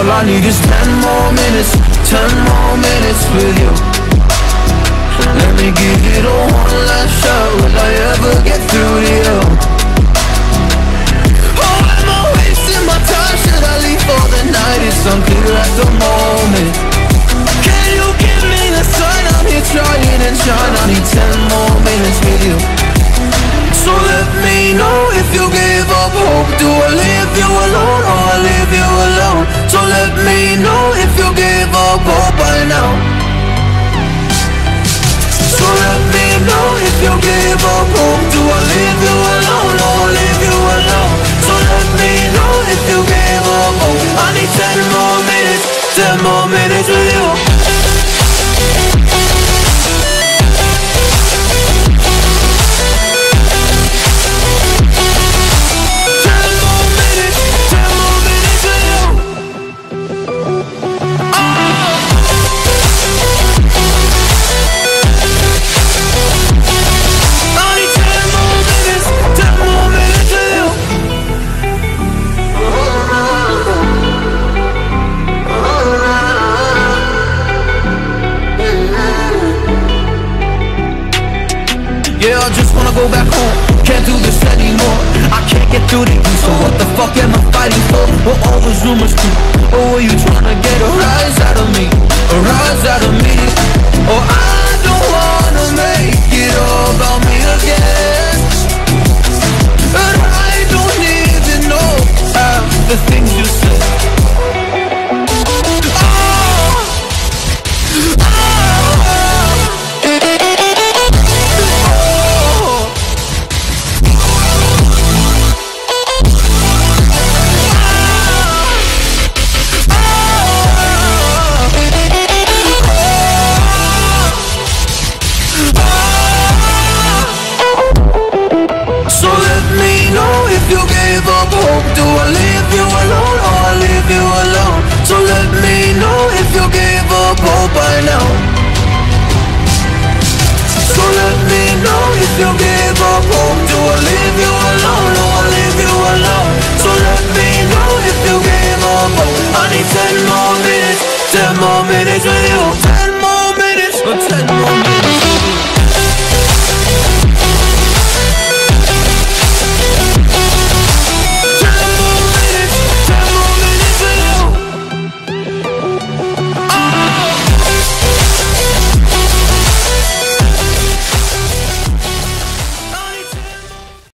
All I need is ten more minutes Ten more minutes with you. Let me give you up by now. So let me know if you give up hope. Do I leave you alone or leave you alone? So let me know if you give up hope. I need ten more minutes, ten more minutes Yeah, I just wanna go back home Can't do this anymore I can't get through to you So what the fuck am I fighting for? What all those rumors true? Or were you trying to get a rise out of me? A rise out of me? Oh, I need ten more minutes, ten more minutes with you. Ten more minutes, ten more minutes.